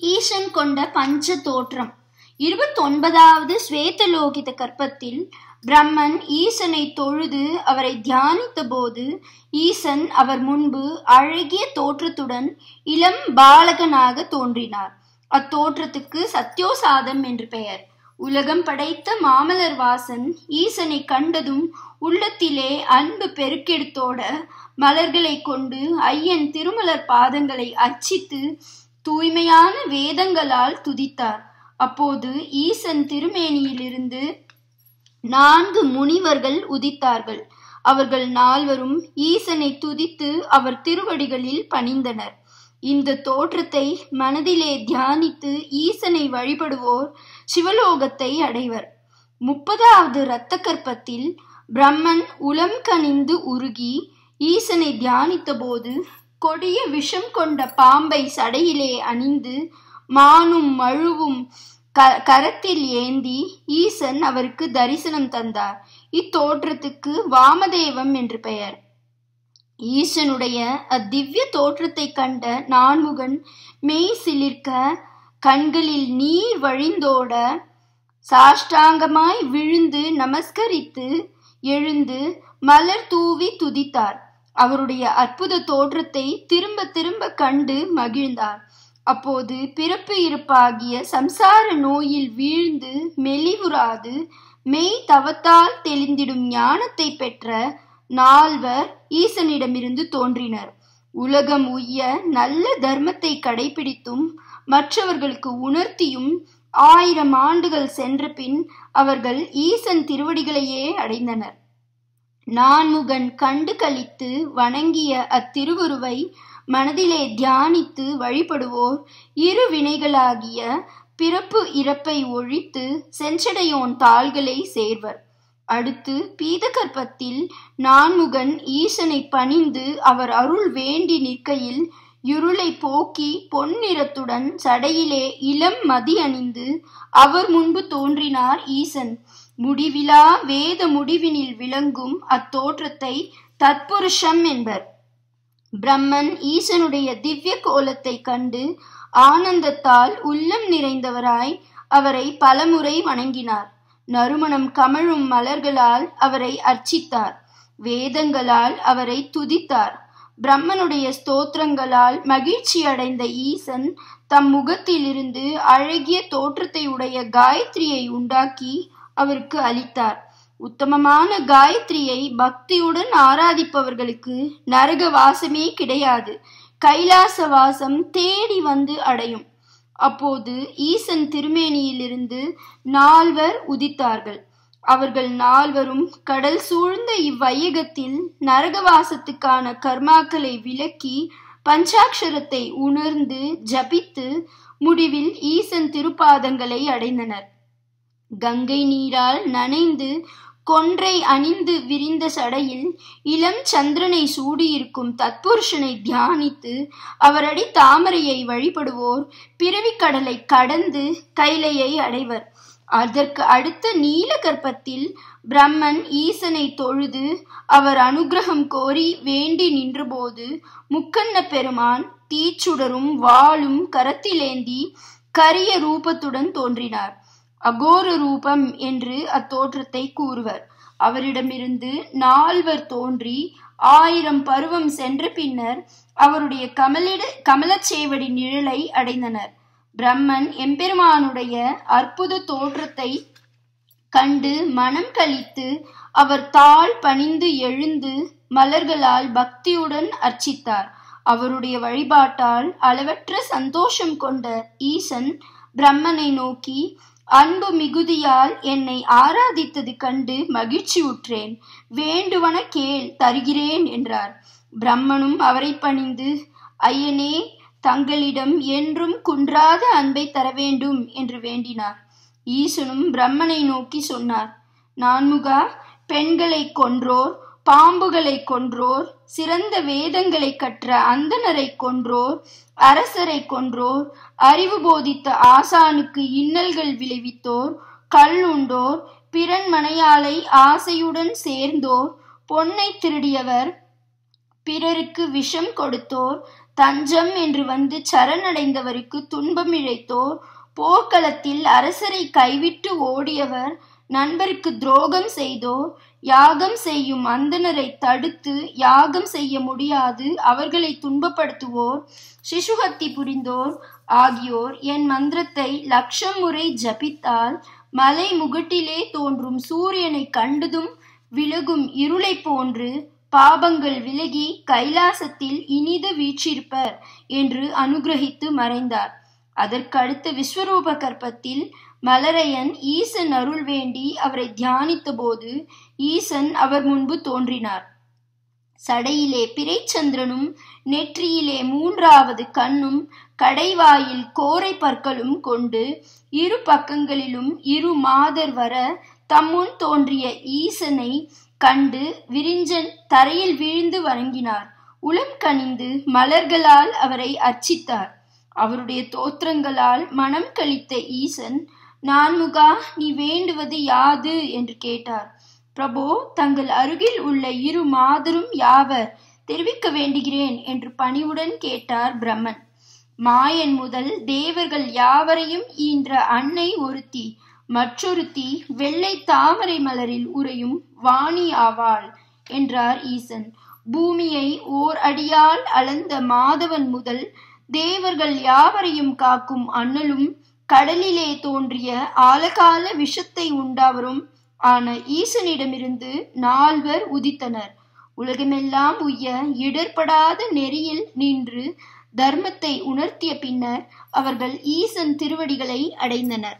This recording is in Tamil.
ஈசன் கொண்ட பஞ்ச தோற்றம் இருபத்தொன்பதாவது ஸ்வேதலோகித கற்பத்தில் பிரம்மன் ஈசனை தொழுது அவரை தியானித்த போது ஈசன் அவர் முன்பு அழகிய தோற்றத்துடன் இளம் பாலகனாக தோன்றினார். அத்தோற்றத்துக்கு சத்யோசாதம் என்று பெயர். உலகம் படைத்த மாமலர் வாசன் ஈசனை கண்டதும் உள்ளத்திலே அன்பு பெருக்கெடுத்தோட மலர்களை கொண்டு ஐயன் திருமலர் பாதங்களை அர்ச்சித்து தூய்மையான வேதங்களால் துதித்தார். அப்போது ஈசன் திருமேனியிலிருந்து நான்கு முனிவர்கள் உதித்தார்கள். அவர்கள் நால்வரும் ஈசனை துதித்து அவர் திருவடிகளில் பணிந்தனர். இந்த தோற்றத்தை மனதிலே தியானித்து ஈசனை வழிபடுவோர் சிவலோகத்தை அடைவர். முப்பதாவது இரத்த கற்பத்தில் பிரம்மன் உளம் கனிந்து உருகி ஈசனை தியானித்த போது கொடிய விஷம் கொண்ட பாம்பை சடையிலே அணிந்து மானும் மழுவும் க கரத்தில் ஏந்தி ஈசன் அவருக்கு தரிசனம் தந்தார். இத்தோற்றத்துக்கு வாமதேவம் என்று பெயர். ஈசனுடைய அத்திவ்ய தோற்றத்தை கண்ட நான்முகன் மெய் சிலிர்க்க கண்களில் நீர் வழிந்தோட சாஷ்டாங்கமாய் விழுந்து நமஸ்கரித்து எழுந்து மலர் தூவி துதித்தார். அவருடைய அற்புத தோற்றத்தை திரும்ப திரும்ப கண்டு மகிழ்ந்தார். அப்போது பிறப்பு இருப்பாகிய சம்சார நோயில் வீழ்ந்து மெலிவுறாது மெய் தவத்தால் தெளிந்திடும் ஞானத்தை பெற்ற நால்வர் ஈசனிடமிருந்து தோன்றினர். உலகம் உய்ய நல்ல தர்மத்தை கடைபிடித்தும் மற்றவர்களுக்கு உணர்த்தியும் ஆயிரம் ஆண்டுகள் சென்ற பின் அவர்கள் ஈசன் திருவடிகளையே அடைந்தனர். நான்முகன் கண்டு கழித்து வணங்கிய அத்திருவுருவை மனதிலே தியானித்து வழிபடுவோர் இரு வினைகளாகிய பிறப்பு இறப்பை ஒழித்து செஞ்சடையோன் தாள்களை சேர்வர். அடுத்து பீதகற்பத்தில் நான்முகன் ஈசனை பணிந்து அவர் அருள் வேண்டி நிற்கையில் இருளை போக்கி பொன்னிறத்துடன் சடையிலே இளம் மதி அணிந்து அவர் முன்பு தோன்றினார் ஈசன். முடிவிலா வேத முடிவினில் விளங்கும் அத்தோற்றத்தை தத்புருஷம் என்பர். பிரம்மன் ஈசனுடைய திவ்ய கோலத்தை கண்டு ஆனந்தத்தால் உள்ளம் நிறைந்தவராய் அவரை பலமுறை வணங்கினார். நறுமணம் கமழும் மலர்களால் அவரை அர்ச்சித்தார். வேதங்களால் அவரை துதித்தார். பிரம்மனுடைய ஸ்தோத்திரங்களால் மகிழ்ச்சி அடைந்த ஈசன் தம் முகத்திலிருந்து அழகிய தோற்றத்தை உடைய காயத்ரியை உண்டாக்கி அவருக்கு அளித்தார். உத்தமமான காயத்ரியை பக்தியுடன் ஆராதிப்பவர்களுக்கு நரக வாசமே கிடையாது. கைலாச வாசம் தேடி வந்து அடையும். அப்போது ஈசன் திருமேனியிலிருந்து நால்வர் உதித்தார்கள். அவர்கள் நால்வரும் கடல் சூழ்ந்த இவ்வையகத்தில் நரகவாசத்துக்கான கர்மாக்களை விலக்கி பஞ்சாட்சரத்தை உணர்ந்து ஜபித்து முடிவில் ஈசன் திருப்பாதங்களை அடைந்தனர். கங்கை நீரால் நனைந்து கொன்றை அணிந்து விரிந்த சடையில் இளம் சந்திரனை சூடியிருக்கும் தத்புருஷனை தியானித்து அவரடி தாமரையை வழிபடுவோர் பிறவிக்கடலை கடந்து கைலையை அடைவர். அதற்கு அடுத்த நீல கற்பத்தில் பிரம்மன் ஈசனை தொழுது அவர் அனுகிரகம் கோரி வேண்டி நின்றபோது முக்கண்ண பெருமான் தீச்சுடரும் வாளும் கரத்திலேந்தி கரிய ரூபத்துடன் தோன்றினார். அகோர ரூபம் என்று அத்தோற்றத்தை கூறுவர். அவரிடமிருந்து நால்வர் தோன்றி ஆயிரம் பருவம் சென்ற பின்னர் அவருடைய கமலிட கமலச்சேவடி நிழலை அடைந்தனர். பிரம்மன் எம்பெருமானுடைய அற்புத தோற்றத்தை கண்டு மனம் கழித்து அவர் தாழ் பணிந்து எழுந்து மலர்களால் பக்தியுடன் அர்ச்சித்தார். அவருடைய வழிபாட்டால் அளவற்ற சந்தோஷம் கொண்ட ஈசன் பிரம்மனை நோக்கி அன்பு மிகுதியால் என்னை ஆராதித்தது கண்டு மகிழ்ச்சி உற்றேன் வேண்டுவன கேள் தருகிறேன் என்றார். பிரம்மனும் அவரை பணிந்து ஐயனே தங்களிடம் என்றும் குன்றாத அன்பை தர வேண்டும் என்று வேண்டினார். ஈசனும் பிரம்மனை நோக்கி சொன்னார் நான்முகா பெண்களை கொன்றோர் பாம்புகளை கொன்றோர் சிறந்த வேதங்களை கற்ற அந்தனரை கொன்றோர் அரசரை கொன்றோர் அறிவு போதித்த ஆசானுக்கு இன்னல்கள் விளைவித்தோர் கல்லுண்டோர் பிறன் மனையாளை ஆசையுடன் சேர்ந்தோர் பொன்னை திருடியவர் பிறருக்கு விஷம் கொடுத்தோர் தஞ்சம் என்று வந்து சரணடைந்தவருக்கு துன்பம் இழைத்தோர் போர்க்களத்தில் அரசரை கைவிட்டு ஓடியவர் நண்பருக்கு துரோகம் செய்தோ யாகம் செய்யும் அந்தனரை தடுத்து யாகம் செய்ய முடியாது. அவர்களை துன்பப்படுத்துவோர் சிசுகத்தி புரிந்தோர் ஆகியோர் என் மந்திரத்தை லட்சம் முறை ஜபித்தால் மலை முகட்டிலே தோன்றும் சூரியனை கண்டதும் விலகும் இருளை போன்று பாபங்கள் விலகி கைலாசத்தில் இனிது வீற்றிருப்பர் என்று அனுகிரகித்து மறைந்தார். அதற்கடுத்த விஸ்வரூப கற்பத்தில் மலரையன் ஈசன் அருள் வேண்டி அவரை தியானித்த போது ஈசன் அவர் முன்பு தோன்றினார். சடையிலே பிறைச்சந்திரனும் நெற்றியிலே மூன்றாவது கண்ணும் கடைவாயில் கோரை பற்களும் கொண்டு இரு பக்கங்களிலும் இரு மாதர் வர தம்முன் தோன்றிய ஈசனை கண்டு விரிஞ்சன் தரையில் வீழ்ந்து வணங்கினார். உளம் கனிந்து மலர்களால் அவரை அர்ச்சித்தார். அவருடைய தோற்றங்களால் மனம் கழித்த ஈசன் நான்முகா நீ வேண்டுவது யாது? என்று கேட்டார். பிரபோ தங்கள் அருகில் உள்ள இரு மாதரும் யாவர்? தெரிவிக்க வேண்டுகிறேன் என்று பணிவுடன் கேட்டார் பிரம்மன். மாயன் முதல் தேவர்கள் யாவரையும் ஈன்ற அன்னை ஒருத்தி மற்றொருத்தி வெள்ளை தாமரை மலரில் உறையும் வாணி ஆவாள் என்றார் ஈசன். பூமியை ஓர் அடியால் அளந்த மாதவன் முதல் தேவர்கள் யாவரையும் காக்கும் அண்ணலும் கடலிலே தோன்றிய ஆலகால விஷத்தை உண்டாவரும். ஆன ஈசனிடமிருந்து நால்வர் உதித்தனர். உலகமெல்லாம் உய்ய இடர்படாத நெறியில் நின்று தர்மத்தை உணர்த்திய பின்னர் அவர்கள் ஈசன் திருவடிகளை அடைந்தனர்.